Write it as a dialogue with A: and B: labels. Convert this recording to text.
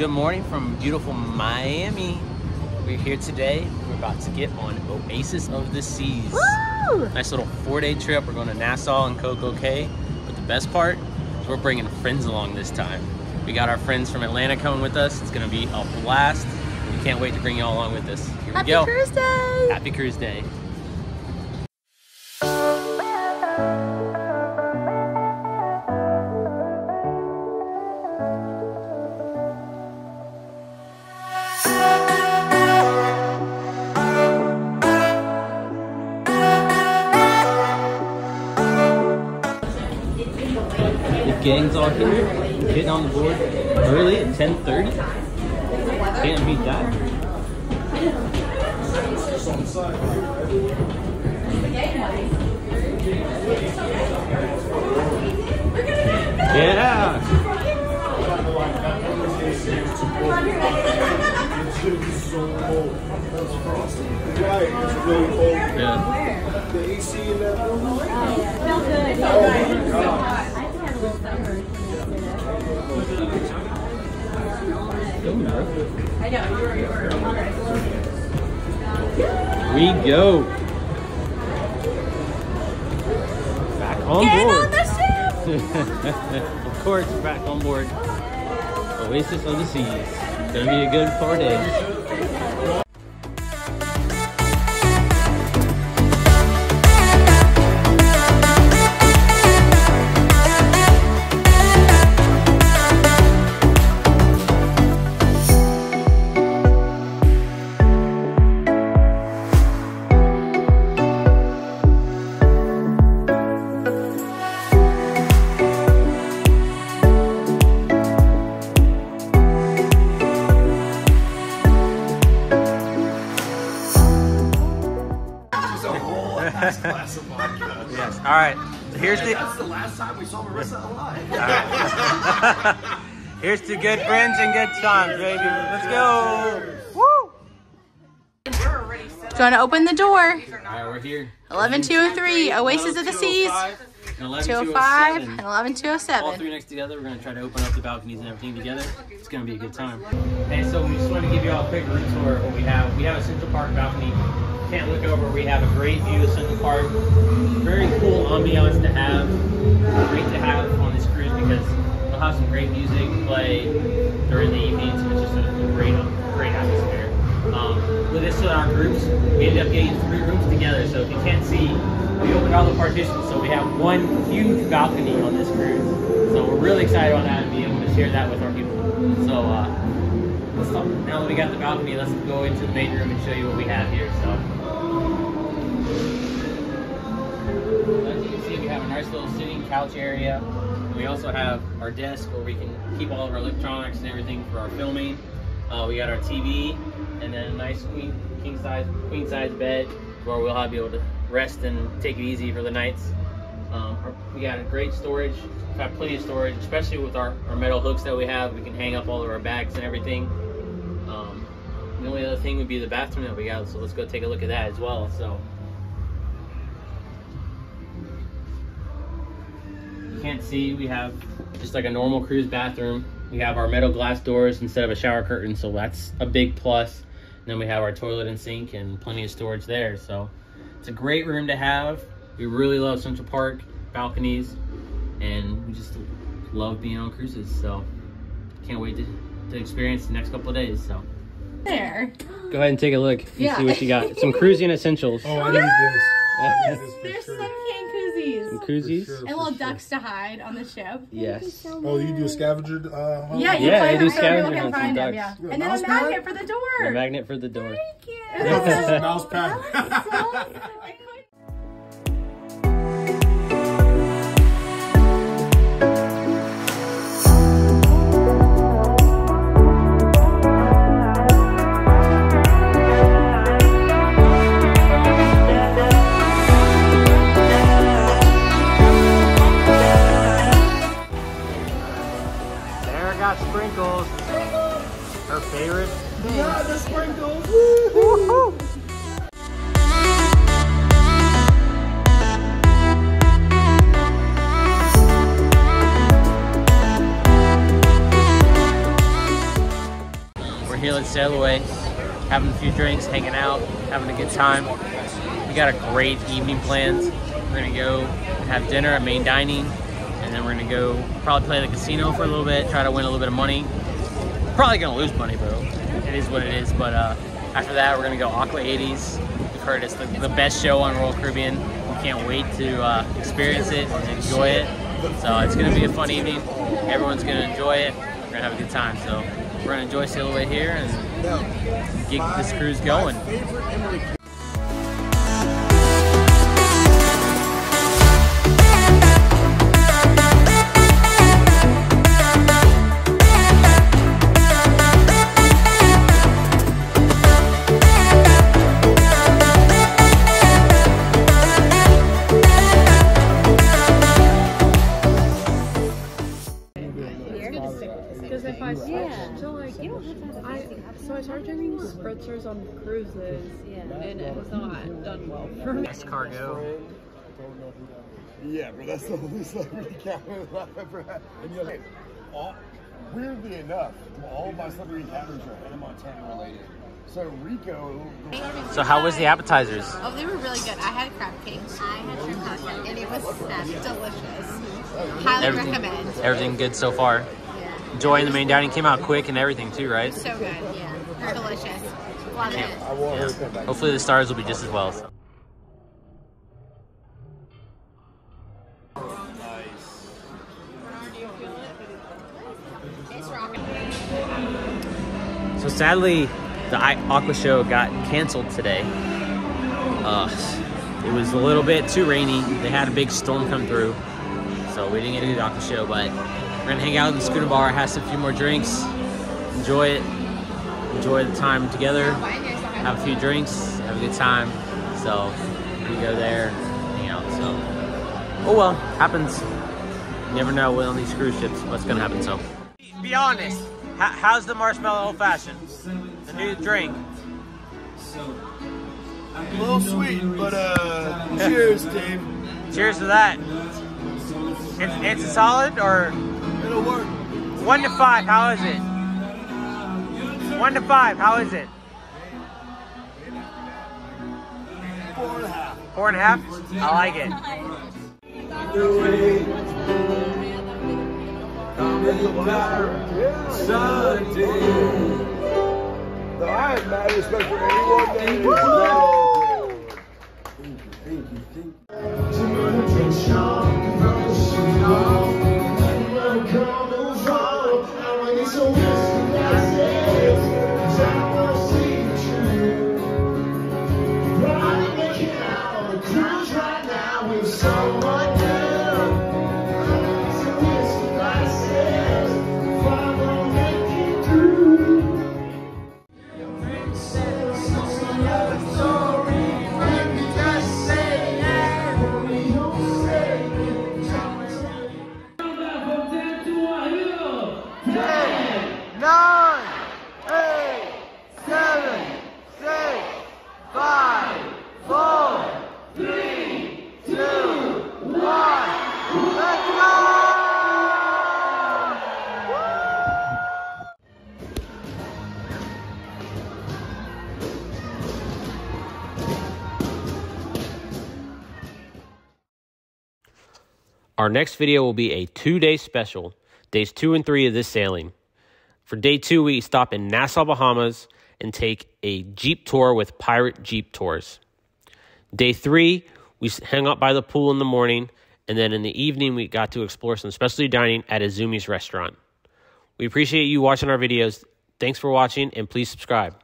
A: Good morning from beautiful Miami. We're here today. We're about to get on Oasis of the Seas.
B: Woo!
A: Nice little four-day trip. We're going to Nassau and Coco Cay. But the best part is we're bringing friends along this time. We got our friends from Atlanta coming with us. It's going to be a blast. We can't wait to bring y'all along with us. Here
B: Happy
A: we go.
B: Cruise Day!
A: Happy Cruise Day. Gang's all here, getting on the board early at 10:30. Can't beat that. Yeah.
C: Right, it's really cold.
A: Yeah.
C: The AC in that room.
A: We go. Back on
B: Get
A: board.
B: on the ship!
A: of course, back on board. Oasis of the Seas. Gonna be a good four days. All right. Here's the
C: That's the last time we saw Marissa alive.
A: here's to good friends and good times, baby. Let's go. Woo!
B: Do you want to open the door?
A: All right, we're here.
B: 11203, Oasis of the Seas. Oh 205 and
A: 205. All three next together. We're gonna try to open up the balconies and everything together. It's gonna be a good time. Hey, so we just want to give you all a quick room tour of what we have. We have a Central Park balcony. Can't look over. We have a great view of Central Park. Very cool ambiance to have. Great to have on this cruise because we'll have some great music play during the evenings. It's just a great, great atmosphere. Um, with this in our groups, we ended up getting three rooms together. So if you can't see, we opened all the partitions, so we have one huge balcony on this cruise. So we're really excited on that and be able to share that with our people. So uh, let's talk, now that we got the balcony, let's go into the main room and show you what we have here. So as you can see, we have a nice little sitting couch area. We also have our desk where we can keep all of our electronics and everything for our filming. Uh, we got our TV and then a nice queen king size queen size bed where we'll have be able to rest and take it easy for the nights. Um, we got a great storage. Got plenty of storage, especially with our, our metal hooks that we have. We can hang up all of our bags and everything. Um, the only other thing would be the bathroom that we got, so let's go take a look at that as well. So. You can't see, we have just like a normal cruise bathroom. We have our metal glass doors instead of a shower curtain, so that's a big plus. And then we have our toilet and sink and plenty of storage there. So it's a great room to have. We really love Central Park, balconies, and we just love being on cruises. So can't wait to, to experience the next couple of days. So
B: There.
A: go ahead and take a look and
B: Yeah.
A: see what you got. Some cruising essentials.
C: Oh, I need this.
B: Yes!
C: This for
B: There's
C: sure.
B: some can koozies.
A: Some koozies.
C: Sure,
B: And
C: for
B: little
C: sure.
B: ducks to hide on the ship.
A: Yes.
C: Oh, you do a scavenger uh, hunt?
B: Yeah, you
A: Yeah,
B: play
A: they do
B: them
A: scavenger
B: can
A: hunts
B: find
A: ducks.
B: yeah.
C: Yeah,
B: And then
C: mouse
B: a
C: pad?
B: magnet for the
A: The
B: door.
A: magnet for the door.
B: Thank you.
C: Mouse pad.
A: sail away, having a few drinks, hanging out, having a good time. We got a great evening planned. We're gonna go have dinner at main dining, and then we're gonna go probably play the casino for a little bit, try to win a little bit of money. Probably gonna lose money, bro. It is what it is. But uh, after that, we're gonna go Aqua 80s. We've heard it's the, the best show on Royal Caribbean. We can't wait to uh, experience it and enjoy it. So it's gonna be a fun evening. Everyone's gonna enjoy it. We're gonna have a good time. So we're gonna enjoy sail away here and get this cruise going.
D: Cruises, and it has not done well for me.
A: Nice cargo.
C: Yeah, but that's the only celebrity encounter that I've ever had. And you're like, all, weirdly enough, all my celebrity encounters are Hannah Montana related. So Rico,
A: So how was the appetizers?
B: Oh, they were really good. I had crab cake. I had shrimp pasta, and it was delicious. Highly
A: Everything,
B: recommend.
A: everything good so far.
B: Yeah.
A: Enjoying the main dining came out quick and everything too, right?
B: So good. Yeah. Delicious.
C: Back.
A: Hopefully the stars will be just as well. so. So sadly, the Aqua Show got canceled today. Uh, it was a little bit too rainy. They had a big storm come through, so we didn't get to do the Aqua Show. But we're gonna hang out in the Schooner Bar, have some few more drinks, enjoy it, enjoy the time together, have a few drinks, have a good time. So we go there, hang out. So oh well, happens. You never know when on these cruise ships what's gonna happen. So be honest. How's the marshmallow old fashioned? The new drink.
C: A little sweet, but uh, cheers, Dave.
A: Cheers to that. It's, it's solid or
C: It'll work.
A: one to five. How is it? One to five. How is it?
C: Four and a half.
A: Four and a half. I like it.
C: So I have mad respect for anyone
E: Someone new, so
A: Our next video will be a two day special, days two and three of this sailing. For day two, we stop in Nassau, Bahamas and take a Jeep tour with Pirate Jeep Tours. Day three, we hang out by the pool in the morning, and then in the evening, we got to explore some specialty dining at Izumi's restaurant. We appreciate you watching our videos. Thanks for watching, and please subscribe.